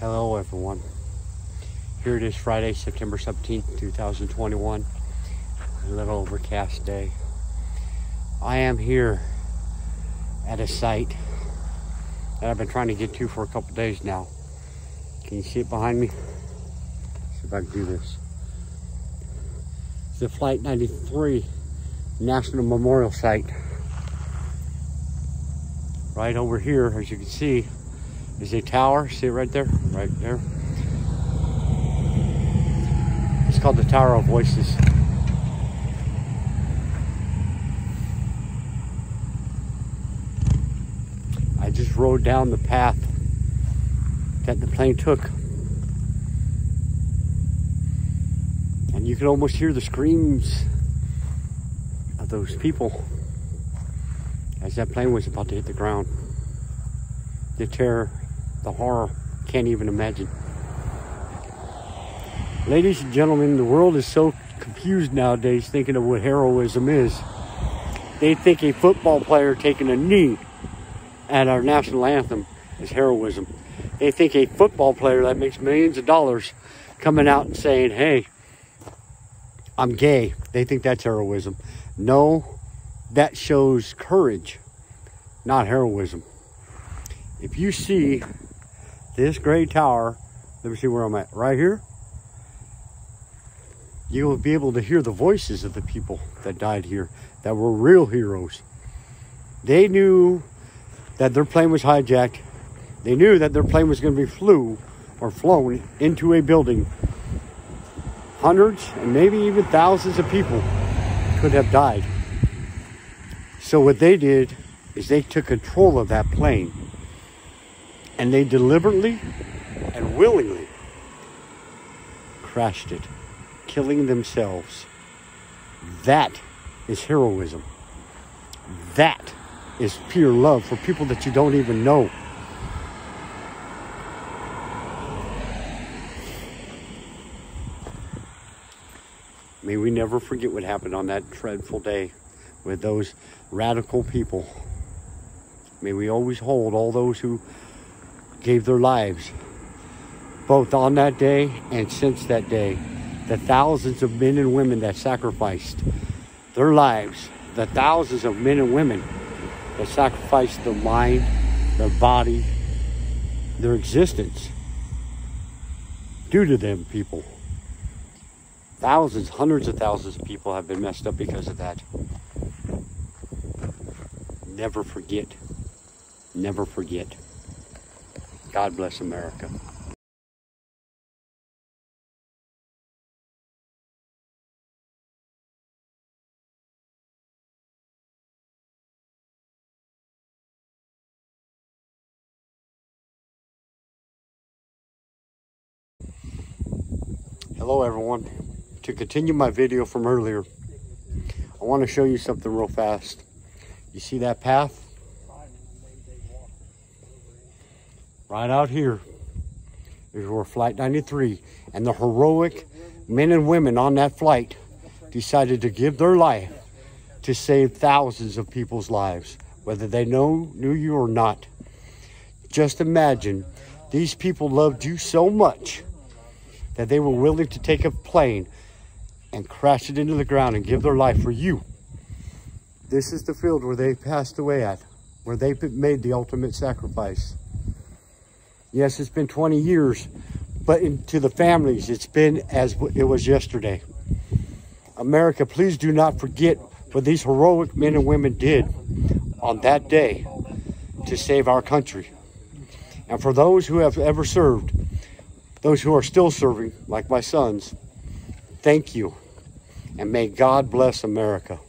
Hello, everyone. Here it is Friday, September 17th, 2021. A little overcast day. I am here at a site that I've been trying to get to for a couple days now. Can you see it behind me? See if I can do this. It's the Flight 93 National Memorial Site. Right over here, as you can see, is a tower. See right there? Right there. It's called the Tower of Voices. I just rode down the path that the plane took. And you can almost hear the screams of those people as that plane was about to hit the ground. The terror, the horror, can't even imagine. Ladies and gentlemen, the world is so confused nowadays thinking of what heroism is. They think a football player taking a knee at our national anthem is heroism. They think a football player that makes millions of dollars coming out and saying, hey, I'm gay. They think that's heroism. No, that shows courage, not heroism. If you see this gray tower, let me see where I'm at, right here, you will be able to hear the voices of the people that died here, that were real heroes. They knew that their plane was hijacked. They knew that their plane was going to be flew or flown into a building. Hundreds and maybe even thousands of people could have died. So what they did is they took control of that plane and they deliberately and willingly crashed it, killing themselves. That is heroism. That is pure love for people that you don't even know. May we never forget what happened on that dreadful day with those radical people. May we always hold all those who gave their lives, both on that day and since that day. The thousands of men and women that sacrificed their lives, the thousands of men and women that sacrificed their mind, their body, their existence due to them people. Thousands, hundreds of thousands of people have been messed up because of that. Never forget. Never forget. God bless America. Hello everyone. To continue my video from earlier, I want to show you something real fast. You see that path? Right out here is where Flight 93 and the heroic men and women on that flight decided to give their life to save thousands of people's lives, whether they know knew you or not. Just imagine these people loved you so much that they were willing to take a plane and crash it into the ground and give their life for you. This is the field where they passed away at, where they made the ultimate sacrifice. Yes, it's been 20 years, but in, to the families, it's been as it was yesterday. America, please do not forget what these heroic men and women did on that day to save our country. And for those who have ever served, those who are still serving, like my sons, thank you. And may God bless America.